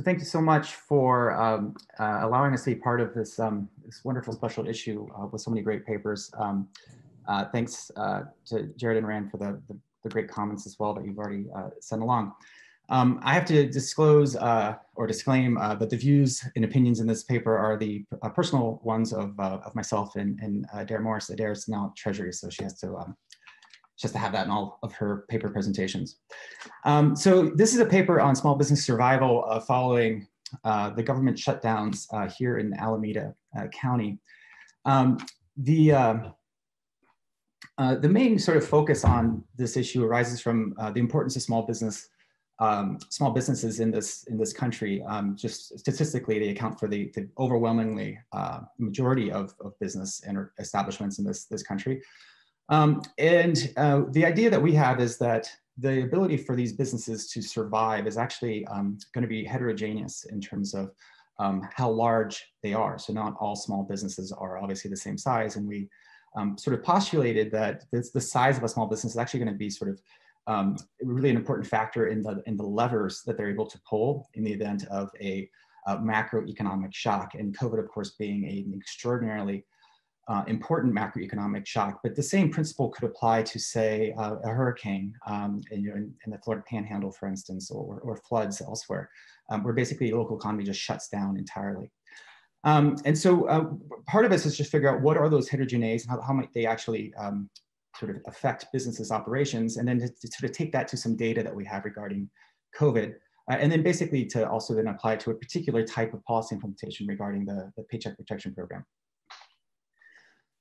So thank you so much for um, uh, allowing us to be part of this, um, this wonderful special issue uh, with so many great papers. Um, uh, thanks uh, to Jared and Rand for the, the, the, great comments as well that you've already uh, sent along. Um, I have to disclose uh, or disclaim that the views and opinions in this paper are the personal ones of, of myself and, and Adair Morse. Adair is now Treasury, so she has to just to have that in all of her paper presentations. Um, so this is a paper on small business survival uh, following uh, the government shutdowns uh, here in Alameda uh, County. Um, the, um, uh, the main sort of focus on this issue arises from uh, the importance of small business um, small businesses in this in this country. Um, just statistically, they account for the, the overwhelmingly majority of, of business and establishments in this this country. Um, and uh, the idea that we have is that the ability for these businesses to survive is actually um, going to be heterogeneous in terms of um, how large they are. So not all small businesses are obviously the same size. And we um, sort of postulated that this, the size of a small business is actually going to be sort of um, really an important factor in the, in the levers that they're able to pull in the event of a, a macroeconomic shock. And COVID, of course, being an extraordinarily uh, important macroeconomic shock, but the same principle could apply to, say, uh, a hurricane um, in, in, in, the Florida Panhandle, for instance, or, or floods elsewhere, um, where basically the local economy just shuts down entirely. Um, and so uh, part of us is just figure out what are those heterogeneities and how, how might they actually um, sort of affect businesses' operations, and then to, to, sort of take that to some data that we have regarding COVID. Uh, and then basically to also then apply it to a particular type of policy implementation regarding the, the Paycheck Protection Program.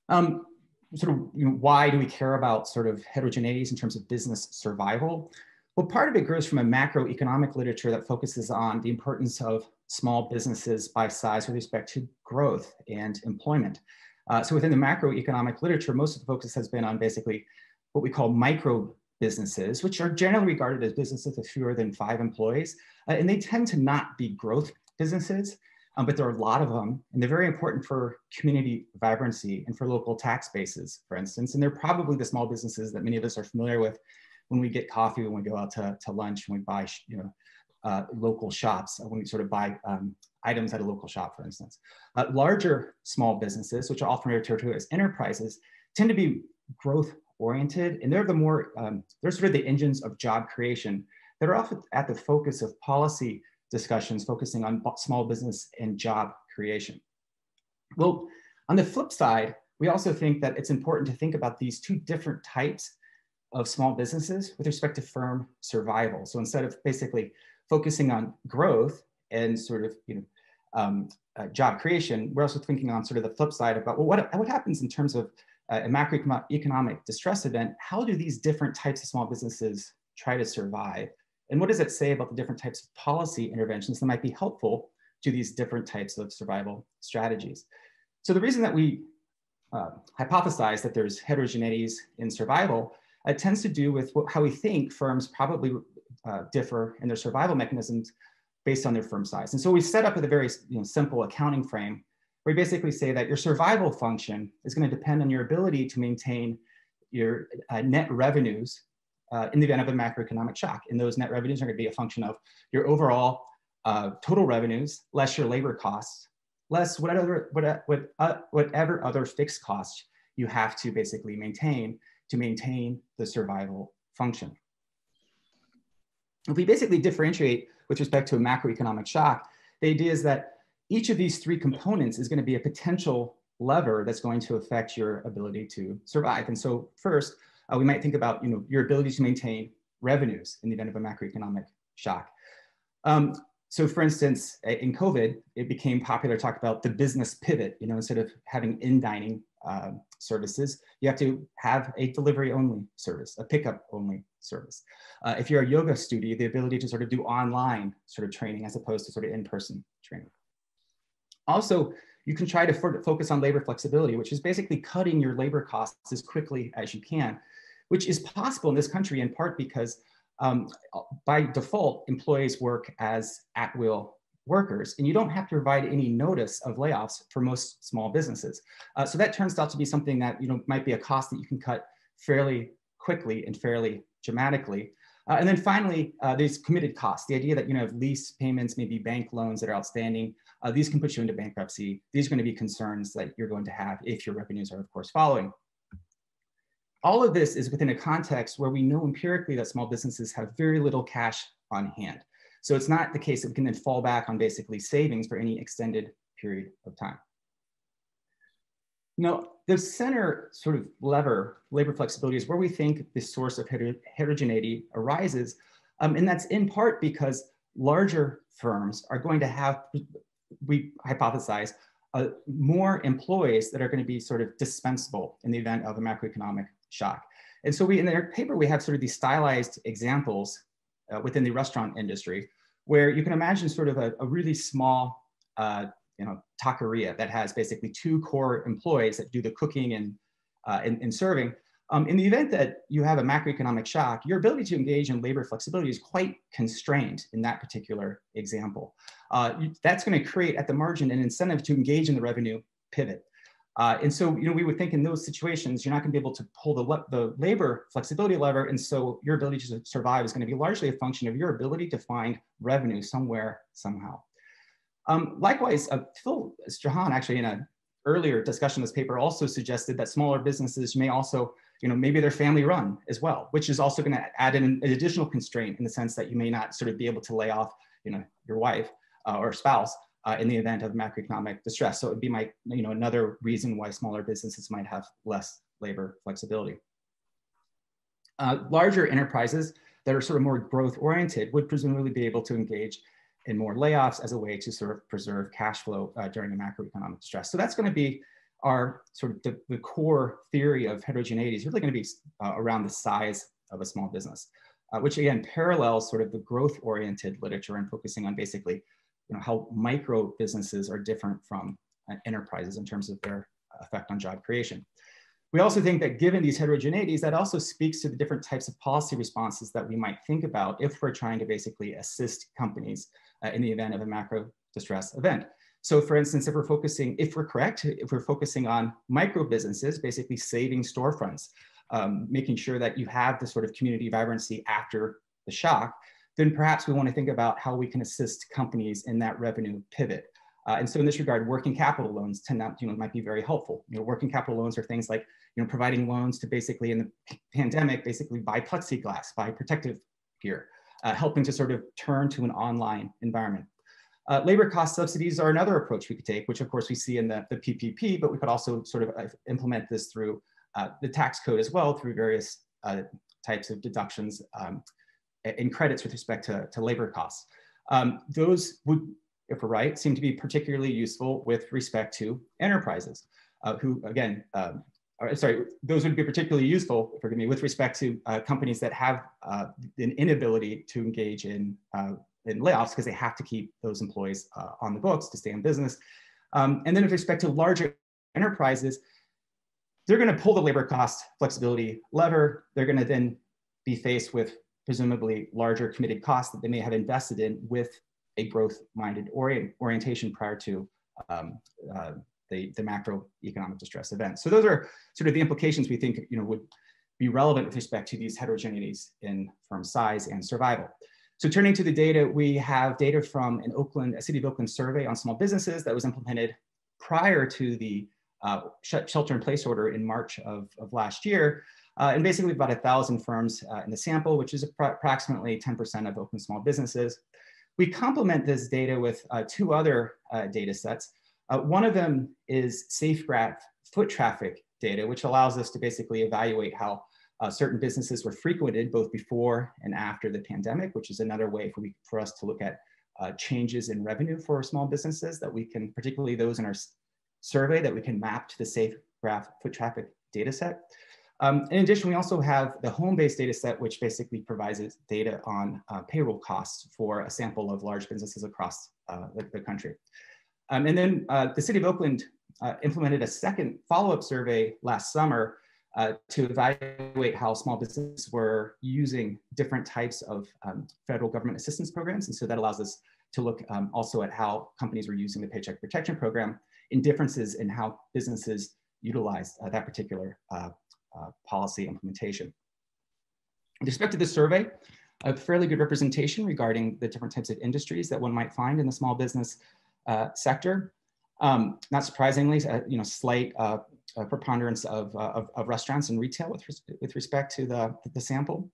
Um, sort of, you know, why do we care about sort of heterogeneities in terms of business survival? Well, part of it grows from a macroeconomic literature that focuses on the importance of small businesses by size with respect to growth and employment. Uh, so within the macroeconomic literature, most of the focus has been on basically what we call micro businesses, which are generally regarded as businesses with fewer than five employees. Uh, and they tend to not be growth businesses um, but there are a lot of them, and they're very important for community vibrancy and for local tax bases, for instance. And they're probably the small businesses that many of us are familiar with when we get coffee, when we go out to, to lunch, when we buy, you know, uh, local shops, uh, when we sort of buy um, items at a local shop, for instance. Uh, larger small businesses, which are often referred to as enterprises, tend to be growth oriented, and they're the more, um, they're sort of the engines of job creation that are often at the focus of policy discussions focusing on small business and job creation. Well, on the flip side, we also think that it's important to think about these two different types of small businesses with respect to firm survival. So instead of basically focusing on growth and sort of you know um, uh, job creation, we're also thinking on sort of the flip side about well, what, what happens in terms of uh, a macroeconomic distress event? How do these different types of small businesses try to survive? And what does it say about the different types of policy interventions that might be helpful to these different types of survival strategies? So the reason that we uh, hypothesize that there's heterogeneities in survival uh, tends to do with what, how we think firms probably uh, differ in their survival mechanisms based on their firm size. And so we set up with a very you know, simple accounting frame where we basically say that your survival function is going to depend on your ability to maintain your uh, net revenues uh, in the event of a macroeconomic shock. And those net revenues are going to be a function of your overall uh, total revenues less your labor costs, less whatever, what, what, uh, whatever other fixed costs you have to basically maintain to maintain the survival function. If we basically differentiate with respect to a macroeconomic shock, the idea is that each of these three components is going to be a potential lever that's going to affect your ability to survive. And so first, uh, we might think about you know, your ability to maintain revenues in the event of a macroeconomic shock. Um, so for instance, in COVID, it became popular to talk about the business pivot, you know, instead of having in-dining uh, services, you have to have a delivery only service, a pickup only service. Uh, if you're a yoga studio, the ability to sort of do online sort of training as opposed to sort of in-person training. Also, you can try to focus on labor flexibility, which is basically cutting your labor costs as quickly as you can which is possible in this country in part because um, by default, employees work as at will workers, and you don't have to provide any notice of layoffs for most small businesses. Uh, so that turns out to be something that you know might be a cost that you can cut fairly quickly and fairly dramatically. Uh, and then finally, uh, there's committed costs. The idea that you know have lease payments, maybe bank loans that are outstanding. Uh, these can put you into bankruptcy. These are going to be concerns that you're going to have if your revenues are, of course, following. All of this is within a context where we know empirically that small businesses have very little cash on hand. So it's not the case that we can then fall back on basically savings for any extended period of time. Now, the center sort of lever, labor flexibility, is where we think the source of heterogeneity arises. Um, and that's in part because larger firms are going to have, we hypothesize, uh, more employees that are going to be sort of dispensable in the event of a macroeconomic shock. And so we, in their paper, we have sort of these stylized examples uh, within the restaurant industry, where you can imagine sort of a, a really small, uh, you know, taqueria that has basically two core employees that do the cooking and, uh, and, and, serving. Um, in the event that you have a macroeconomic shock, your ability to engage in labor flexibility is quite constrained in that particular example. Uh, that's going to create at the margin an incentive to engage in the revenue pivot. Uh, and so, you know, we would think in those situations, you're not going to be able to pull the, the labor flexibility lever. And so your ability to survive is going to be largely a function of your ability to find revenue somewhere, somehow. Um, likewise, uh, Phil Strahan actually in an earlier discussion of this paper also suggested that smaller businesses may also, you know, maybe they're family run as well, which is also going to add an, an, additional constraint in the sense that you may not sort of be able to lay off, you know, your wife uh, or spouse uh, in the event of macroeconomic distress. So it would be my, you know, another reason why smaller businesses might have less labor flexibility. Uh, larger enterprises that are sort of more growth oriented would presumably be able to engage in more layoffs as a way to sort of preserve cash flow uh, during a macroeconomic stress. So that's going to be our sort of the, the core theory of heterogeneity is really going to be uh, around the size of a small business, uh, which again parallels sort of the growth oriented literature and focusing on basically you know, how micro businesses are different from uh, enterprises in terms of their effect on job creation. We also think that given these heterogeneities, that also speaks to the different types of policy responses that we might think about if we're trying to basically assist companies uh, in the event of a macro distress event. So for instance, if we're focusing, if we're correct, if we're focusing on micro businesses, basically saving storefronts, um, making sure that you have the sort of community vibrancy after the shock, then perhaps we want to think about how we can assist companies in that revenue pivot. Uh, and so in this regard, working capital loans tend out, you know, might be very helpful. You know, working capital loans are things like, you know, providing loans to basically in the pandemic, basically buy plexiglass, buy protective gear, uh, helping to sort of turn to an online environment. Uh, labor cost subsidies are another approach we could take, which of course we see in the, the PPP, but we could also sort of uh, implement this through uh, the tax code as well through various uh, types of deductions um, in credits with respect to, to labor costs. Um, those would, if we're right, seem to be particularly useful with respect to enterprises, uh, who again, um, sorry, those would be particularly useful, forgive me, with respect to uh, companies that have uh, an inability to engage in, uh, in layoffs because they have to keep those employees uh, on the books to stay in business. Um, and then with respect to larger enterprises, they're going to pull the labor cost flexibility lever. They're going to then be faced with presumably larger committed costs that they may have invested in with a growth-minded orient, orientation prior to um, uh, the, the macroeconomic distress event. So those are sort of the implications we think you know, would be relevant with respect to these heterogeneities in firm size and survival. So turning to the data, we have data from an Oakland, a City of Oakland survey on small businesses that was implemented prior to the uh, shelter in place order in March of, of last year. Uh, and basically about a thousand firms uh, in the sample, which is approximately 10% of open small businesses. We complement this data with uh, two other uh, data sets. Uh, one of them is SafeGraph foot traffic data, which allows us to basically evaluate how uh, certain businesses were frequented both before and after the pandemic, which is another way for, we, for us to look at changes in revenue for small businesses that we can, particularly those in our survey that we can map to the SafeGraph foot traffic data set. Um, in addition, we also have the Homebase data set, which basically provides data on uh, payroll costs for a sample of large businesses across uh, the, the, country. Um, and then uh, the city of Oakland uh, implemented a second follow-up survey last summer uh, to evaluate how small businesses were using different types of um, federal government assistance programs. And so that allows us to look um, also at how companies were using the Paycheck Protection Program in differences in how businesses utilized uh, that particular policy implementation. With respect to this survey, a fairly good representation regarding the different types of industries that one might find in the small business uh, sector. Um, not surprisingly, uh, you know, slight uh, preponderance of, uh, of, of, restaurants and retail with, res with respect to the, the sample.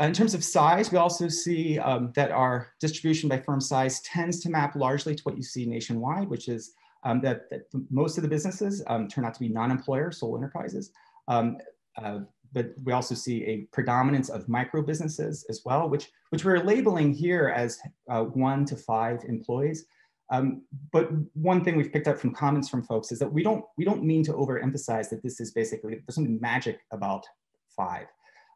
Uh, in terms of size, we also see um, that our distribution by firm size tends to map largely to what you see nationwide, which is um, that, that, most of the businesses um, turn out to be non-employer sole enterprises. Um, uh, but we also see a predominance of micro businesses as well, which, which we're labeling here as uh, one to five employees. Um, but one thing we've picked up from comments from folks is that we don't, we don't mean to overemphasize that this is basically, there's something magic about five.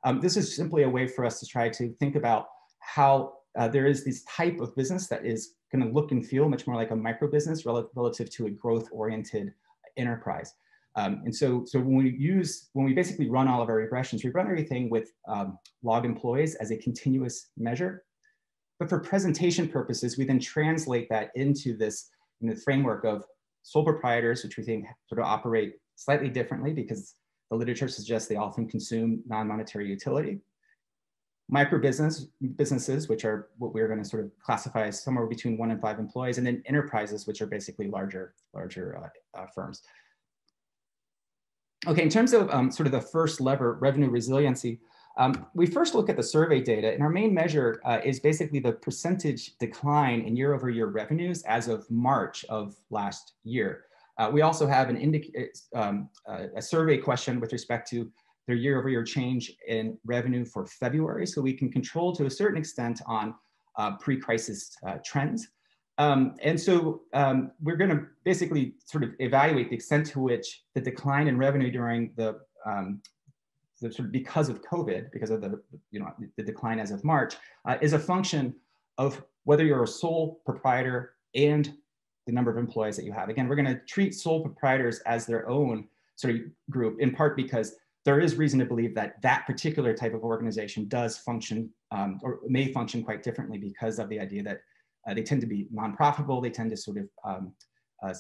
Um, this is simply a way for us to try to think about how uh, there is this type of business that is going to look and feel much more like a micro business rel relative to a growth oriented enterprise. Um, and so, so when we use, when we basically run all of our regressions, we run everything with um, log employees as a continuous measure. But for presentation purposes, we then translate that into this in the framework of sole proprietors, which we think sort of operate slightly differently because the literature suggests they often consume non-monetary utility. Micro business, businesses, which are what we're going to sort of classify as somewhere between one and five employees, and then enterprises, which are basically larger, larger uh, uh, firms. Okay, in terms of um, sort of the first lever, revenue resiliency, um, we first look at the survey data, and our main measure uh, is basically the percentage decline in year over year revenues as of March of last year. Uh, we also have an um, a survey question with respect to their year over year change in revenue for February, so we can control to a certain extent on uh, pre-crisis uh, trends. Um, and so um, we're going to basically sort of evaluate the extent to which the decline in revenue during the, um, the sort of because of COVID, because of the you know the decline as of March, uh, is a function of whether you're a sole proprietor and the number of employees that you have. Again, we're going to treat sole proprietors as their own sort of group, in part because there is reason to believe that that particular type of organization does function um, or may function quite differently because of the idea that uh, they tend to be non-profitable. They tend to sort of, um, uh,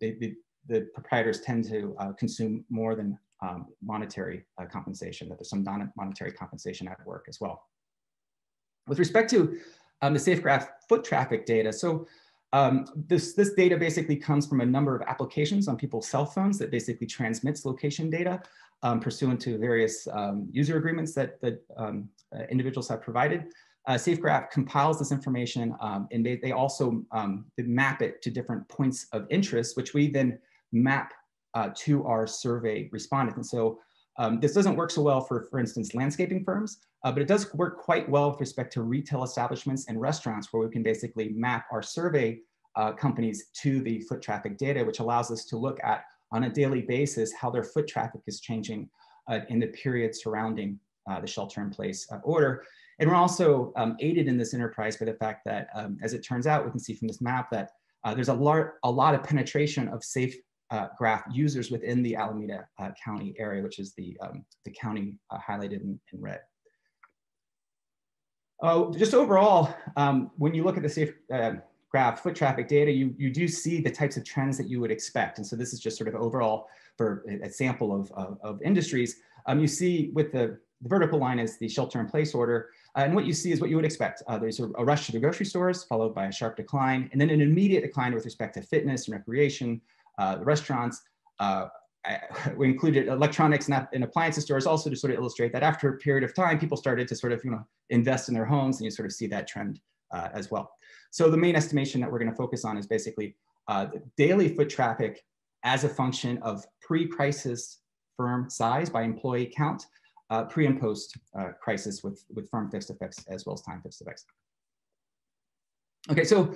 they, they, the proprietors tend to uh, consume more than um, monetary uh, compensation, that there's some non-monetary compensation at work as well. With respect to um, the SafeGraph foot traffic data, so um, this, this data basically comes from a number of applications on people's cell phones that basically transmits location data um, pursuant to various um, user agreements that, that um, uh, individuals have provided. Uh, SafeGraph compiles this information um, and they, they also um, they map it to different points of interest, which we then map uh, to our survey respondents. And so um, this doesn't work so well for, for instance, landscaping firms, uh, but it does work quite well with respect to retail establishments and restaurants where we can basically map our survey uh, companies to the foot traffic data, which allows us to look at on a daily basis how their foot traffic is changing uh, in the period surrounding uh, the shelter in place order. And we're also um, aided in this enterprise by the fact that, um, as it turns out, we can see from this map that uh, there's a, lar- a lot of penetration of safe uh, graph users within the Alameda uh, County area, which is the, um, the county uh, highlighted in, in red. Uh, just overall, um, when you look at the safe uh, graph foot traffic data, you, you do see the types of trends that you would expect. And so this is just sort of overall for a sample of, of, of industries. Um, you see with the, the vertical line is the shelter in place order. Uh, and what you see is what you would expect. Uh, there's a, a, rush to the grocery stores, followed by a sharp decline, and then an immediate decline with respect to fitness and recreation, uh, restaurants. Uh, I, we included electronics and, and, appliances stores also to sort of illustrate that after a period of time, people started to sort of you know invest in their homes, and you sort of see that trend uh, as well. So the main estimation that we're going to focus on is basically uh, daily foot traffic as a function of pre-crisis firm size by employee count uh, pre and post uh, crisis with, with firm fixed effects as well as time fixed effects. Okay, so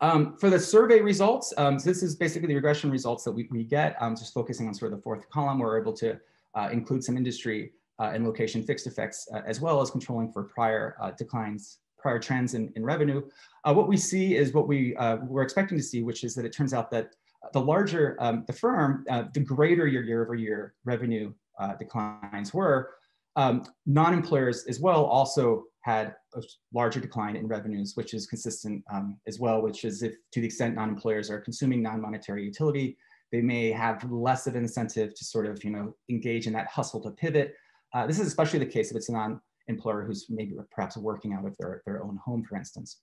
um, for the survey results, um, so this is basically the regression results that we, we get, um, just focusing on sort of the fourth column, we're able to uh, include some industry uh, and location fixed effects, uh, as well as controlling for prior uh, declines, prior trends in, in revenue. what we see is what we were expecting to see, which is that it turns out that the larger um, the firm, the greater your year over year revenue declines were, um, non-employers as well also had a larger decline in revenues, which is consistent um, as well, which is if to the extent non-employers are consuming non-monetary utility, they may have less of an incentive to sort of, you know, engage in that hustle to pivot. Uh, this is especially the case if it's a non, employer who's maybe perhaps working out of their, their own home, for instance.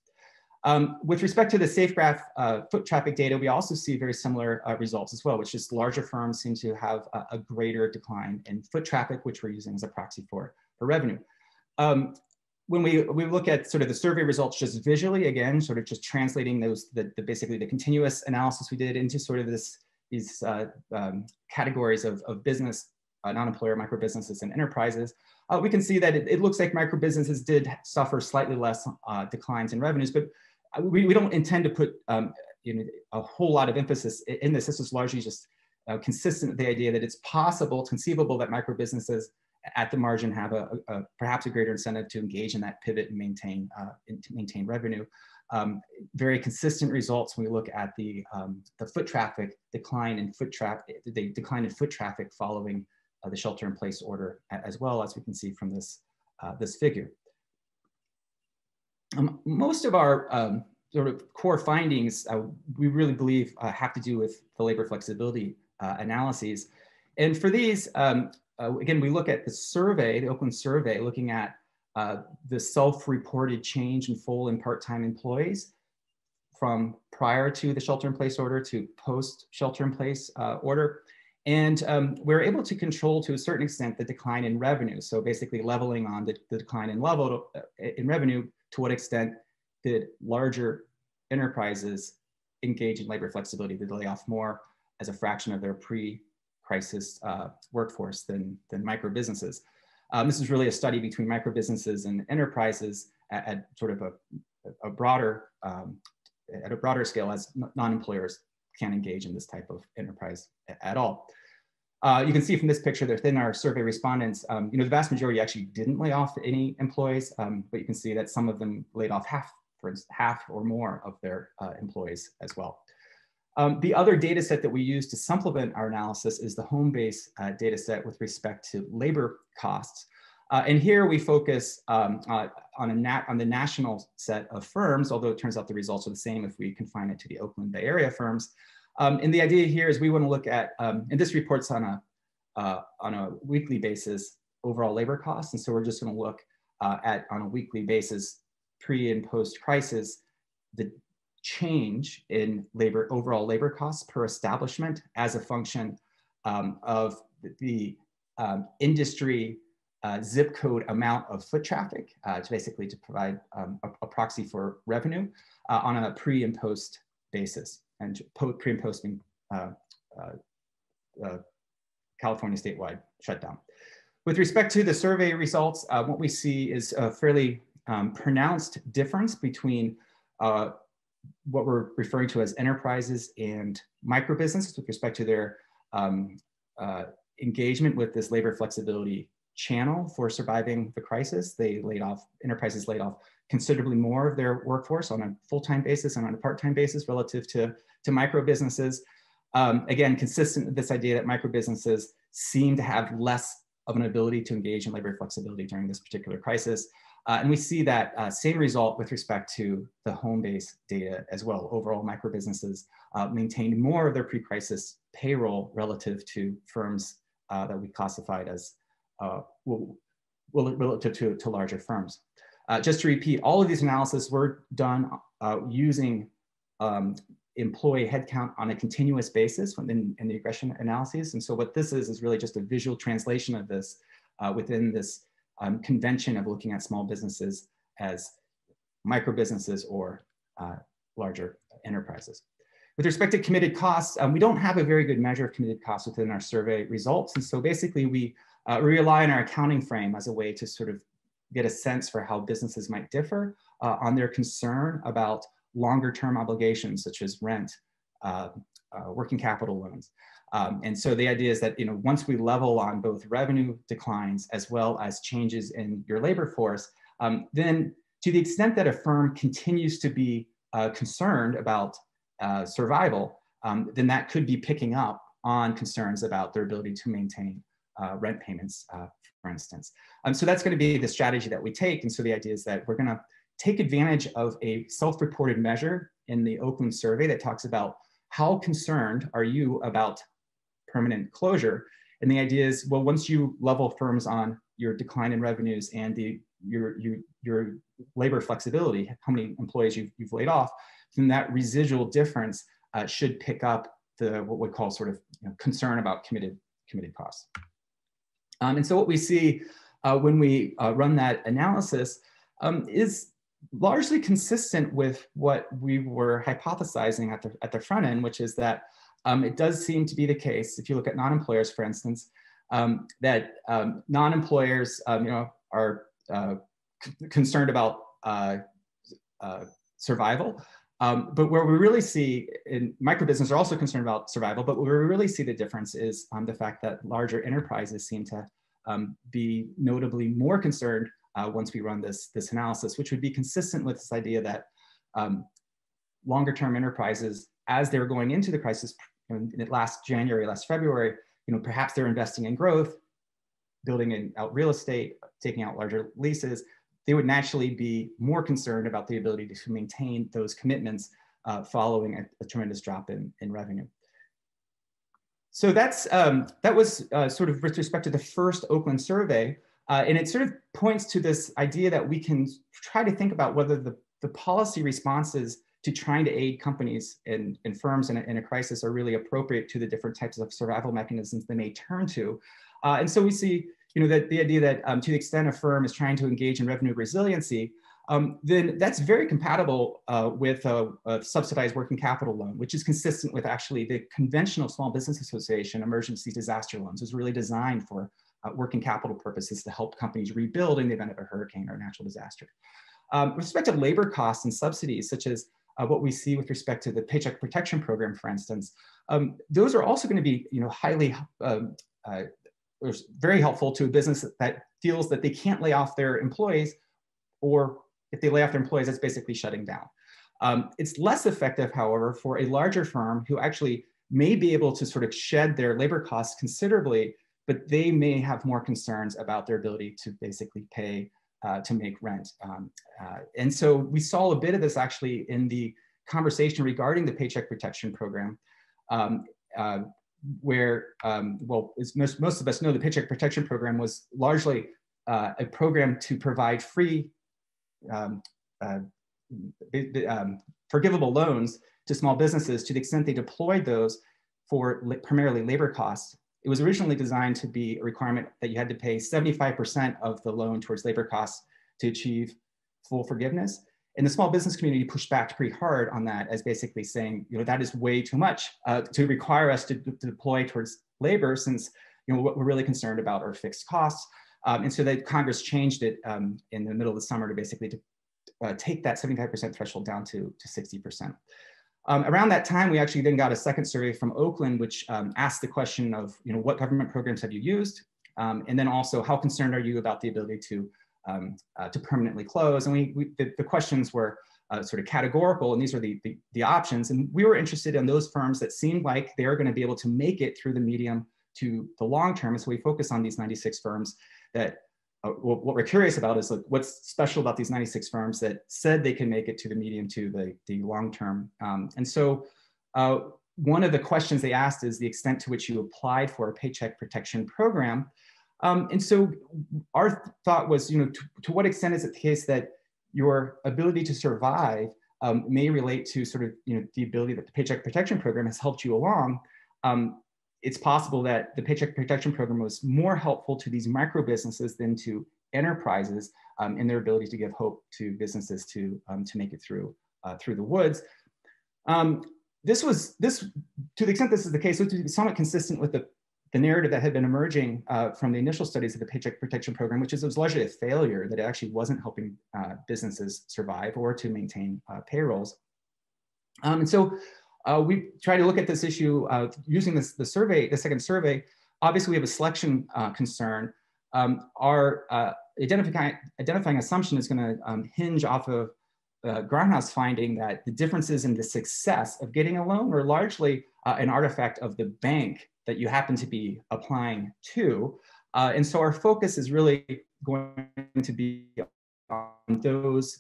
Um, with respect to the SafeGraph uh, foot traffic data, we also see very similar uh, results as well, which is larger firms seem to have a, a, greater decline in foot traffic, which we're using as a proxy for, for revenue. Um, when we, we look at sort of the survey results just visually, again, sort of just translating those, the, the basically the continuous analysis we did into sort of this, these uh, um, categories of, of business, uh, non-employer micro businesses and enterprises, uh, we can see that it, it, looks like micro businesses did suffer slightly less uh, declines in revenues, but we, we don't intend to put um, you know, a whole lot of emphasis in this. This is largely just uh, consistent with the idea that it's possible, it's conceivable that micro businesses at the margin have a, a, perhaps a greater incentive to engage in that pivot and maintain uh, and maintain revenue. Um, very consistent results when we look at the um, the foot traffic decline in foot traffic, the decline in foot traffic following uh, the shelter-in-place order, as well as we can see from this uh, this figure. Um, most of our um, sort of core findings, uh, we really believe uh, have to do with the labor flexibility uh, analyses. And for these, um, uh, again, we look at the survey, the Oakland survey, looking at the self-reported change in full and part-time employees from prior to the shelter-in-place order to post shelter-in-place uh, order. And um, we're able to control to a certain extent the decline in revenue. So basically leveling on the, the decline in level in revenue to what extent did larger enterprises engage in labor flexibility? They lay off more as a fraction of their pre-crisis uh, workforce than, than micro businesses? Um, this is really a study between micro businesses and enterprises at, at sort of a, a broader, um, at a broader scale as non-employers can engage in this type of enterprise at all. Uh, you can see from this picture that within our survey respondents, um, you know, the vast majority actually didn't lay off any employees, um, but you can see that some of them laid off half, for instance, half or more of their uh, employees as well. Um, the other data set that we use to supplement our analysis is the Homebase uh, data set with respect to labor costs. Uh, and here we focus um, uh, on, on the national set of firms, although it turns out the results are the same if we confine it to the Oakland Bay Area firms. Um, and the idea here is we want to look at, um, and this reports on a, uh, on a weekly basis overall labor costs. And so we're just going to look uh, at on a weekly basis, pre and post crisis, the change in labor overall labor costs per establishment as a function um, of the um, industry uh, zip code amount of foot traffic uh, to basically to provide um, a, a, proxy for revenue uh, on a pre and post basis and pre and posting uh, uh, uh, California statewide shutdown. With respect to the survey results, what we see is a fairly um, pronounced difference between what we're referring to as enterprises and micro businesses with respect to their um, engagement with this labor flexibility channel for surviving the crisis. They laid off, enterprises laid off considerably more of their workforce on a full-time basis and on a part-time basis relative to to micro businesses. Um, again, consistent with this idea that micro businesses seem to have less of an ability to engage in labor flexibility during this particular crisis. Uh, and we see that uh, same result with respect to the Homebase data as well. Overall, micro businesses uh, maintained more of their pre-crisis payroll relative to firms uh, that we classified as uh, well, relative to, to larger firms. Uh, just to repeat, all of these analyses were done using um, employee headcount on a continuous basis in, in, the regression analyses. And so what this is, is really just a visual translation of this uh, within this um, convention of looking at small businesses as micro businesses or uh, larger enterprises. With respect to committed costs, um, we don't have a very good measure of committed costs within our survey results. And so basically we, uh, rely on our accounting frame as a way to sort of get a sense for how businesses might differ uh, on their concern about longer term obligations such as rent, uh, uh, working capital loans. Um, and so the idea is that you know once we level on both revenue declines as well as changes in your labor force, um, then to the extent that a firm continues to be uh, concerned about uh, survival, um, then that could be picking up on concerns about their ability to maintain uh, rent payments, uh, for instance. Um, so that's going to be the strategy that we take. And so the idea is that we're going to take advantage of a self-reported measure in the Oakland survey that talks about how concerned are you about permanent closure? And the idea is, well, once you level firms on your decline in revenues and the your, you, your labor flexibility, how many employees you've, you've laid off, then that residual difference uh, should pick up the what we call sort of you know, concern about committed, committed costs. Um, and so what we see uh, when we uh, run that analysis um, is largely consistent with what we were hypothesizing at the, at the front end, which is that um, it does seem to be the case, if you look at non-employers, for instance, um, that um, non-employers, um, you know, are uh, concerned about uh, uh, survival. Um, but where we really see in microbusiness are also concerned about survival, but where we really see the difference is um, the fact that larger enterprises seem to um, be notably more concerned uh, once we run this, this analysis, which would be consistent with this idea that um, longer term enterprises, as they were going into the crisis in, in last January, last February, you know, perhaps they're investing in growth, building in, out real estate, taking out larger leases, they would naturally be more concerned about the ability to maintain those commitments uh, following a, a, tremendous drop in, in revenue. So that's, um, that was uh, sort of with respect to the first Oakland survey. Uh, and it sort of points to this idea that we can try to think about whether the, the policy responses to trying to aid companies and, and firms in a, in a, crisis are really appropriate to the different types of survival mechanisms they may turn to. Uh, and so we see you know, that the idea that um, to the extent a firm is trying to engage in revenue resiliency, um, then that's very compatible uh, with a, a, subsidized working capital loan, which is consistent with actually the conventional Small Business Association emergency disaster loans. is really designed for uh, working capital purposes to help companies rebuild in the event of a hurricane or a natural disaster. Um, with respect to labor costs and subsidies, such as uh, what we see with respect to the Paycheck Protection Program, for instance, um, those are also going to be, you know, highly um, uh, was very helpful to a business that feels that they can't lay off their employees, or if they lay off their employees, that's basically shutting down. Um, it's less effective, however, for a larger firm who actually may be able to sort of shed their labor costs considerably, but they may have more concerns about their ability to basically pay uh, to make rent. Um, uh, and so we saw a bit of this actually in the conversation regarding the Paycheck Protection Program. Um, uh, where, um, well, as most, most of us know, the Paycheck Protection Program was largely uh, a program to provide free, um, uh, um, forgivable loans to small businesses to the extent they deployed those for primarily labor costs. It was originally designed to be a requirement that you had to pay 75% of the loan towards labor costs to achieve full forgiveness. And the small business community pushed back pretty hard on that as basically saying, you know, that is way too much uh, to require us to, to, deploy towards labor since, you know, what we're really concerned about are fixed costs. Um, and so that Congress changed it um, in the middle of the summer to basically to, uh, take that 75% threshold down to, to 60%. Um, around that time, we actually then got a second survey from Oakland, which um, asked the question of, you know, what government programs have you used? Um, and then also, how concerned are you about the ability to um, uh, to permanently close. And we, we the, the, questions were uh, sort of categorical, and these are the, the, the, options. And we were interested in those firms that seemed like they're going to be able to make it through the medium to the long term. And so we focus on these 96 firms that uh, what we're curious about is like what's special about these 96 firms that said they can make it to the medium to the, the long term. Um, and so uh, one of the questions they asked is the extent to which you applied for a paycheck protection program. Um, and so our thought was, you know, to, to, what extent is it the case that your ability to survive um, may relate to sort of, you know, the ability that the Paycheck Protection Program has helped you along. Um, it's possible that the Paycheck Protection Program was more helpful to these micro businesses than to enterprises um, in their ability to give hope to businesses to, um, to make it through, uh, through the woods. Um, this was, this, to the extent this is the case, it was somewhat consistent with the the narrative that had been emerging uh, from the initial studies of the Paycheck Protection Program, which is it was largely a failure, that it actually wasn't helping uh, businesses survive or to maintain uh, payrolls. Um, and so uh, we try to look at this issue using this, the survey, the second survey. Obviously, we have a selection uh, concern. Um, our uh, identifying, identifying assumption is going to um, hinge off of uh, Granja's finding that the differences in the success of getting a loan are largely an artifact of the bank that you happen to be applying to. Uh, and so our focus is really going to be on those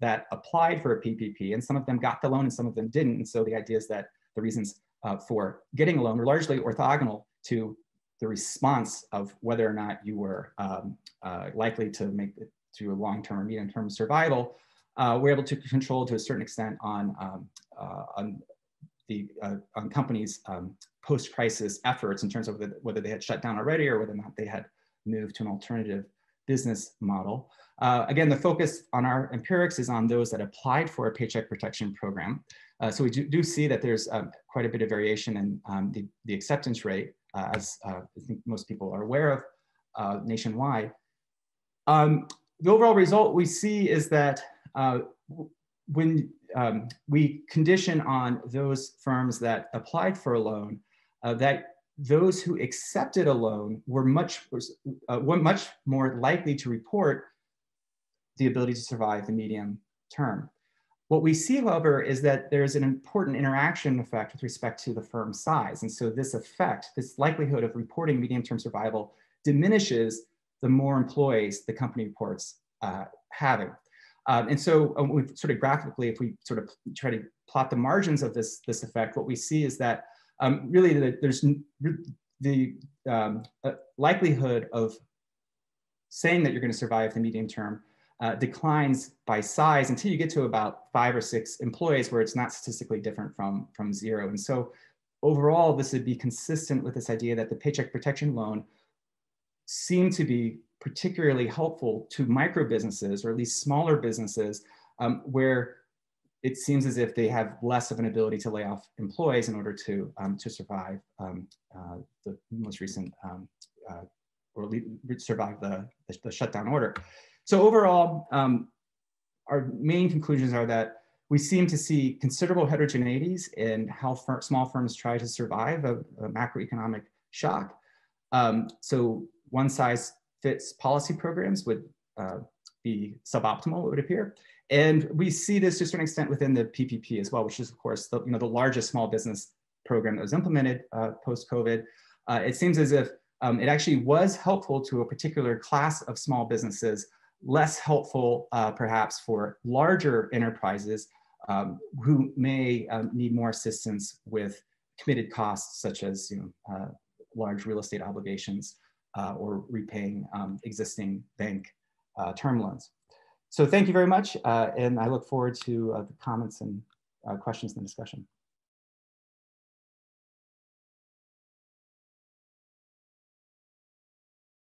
that applied for a PPP, and some of them got the loan and some of them didn't. And so the idea is that the reasons uh, for getting a loan are largely orthogonal to the response of whether or not you were um, uh, likely to make it to a long-term or medium-term survival, uh, we're able to control to a certain extent on, um, uh, on the uh, um, post-crisis efforts in terms of whether, whether they had shut down already or whether or not they had moved to an alternative business model. Uh, again, the focus on our empirics is on those that applied for a paycheck protection program. Uh, so we do, do, see that there's um, quite a bit of variation in um, the, the acceptance rate, uh, as uh, I think most people are aware of uh, nationwide. Um, the overall result we see is that uh, when um, we condition on those firms that applied for a loan, that those who accepted a loan were much, were much more likely to report the ability to survive the medium term. What we see, however, is that there's an important interaction effect with respect to the firm size. And so this effect, this likelihood of reporting medium-term survival diminishes the more employees the company reports uh, having. Um, and so um, we sort of graphically, if we sort of try to plot the margins of this, this effect, what we see is that um, really the, there's the um, uh, likelihood of saying that you're going to survive the medium term uh, declines by size until you get to about five or six employees where it's not statistically different from, from zero. And so overall, this would be consistent with this idea that the paycheck protection loan seemed to be particularly helpful to micro businesses or at least smaller businesses um, where it seems as if they have less of an ability to lay off employees in order to, um, to survive um, uh, the most recent um, uh, or survive the, the, the shutdown order. So overall, um, our main conclusions are that we seem to see considerable heterogeneities in how fir small firms try to survive a, a macroeconomic shock. Um, so one size fits policy programs would uh, be suboptimal, it would appear. And we see this to a certain extent within the PPP as well, which is of course the, you know, the largest small business program that was implemented uh, post-COVID. Uh, it seems as if um, it actually was helpful to a particular class of small businesses less helpful uh, perhaps for larger enterprises um, who may um, need more assistance with committed costs such as you know, uh, large real estate obligations uh, or repaying um, existing bank uh, term loans. So thank you very much, uh, and I look forward to uh, the comments and questions in the discussion.